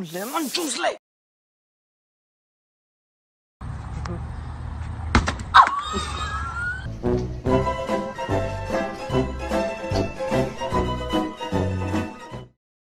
to lemon juice like.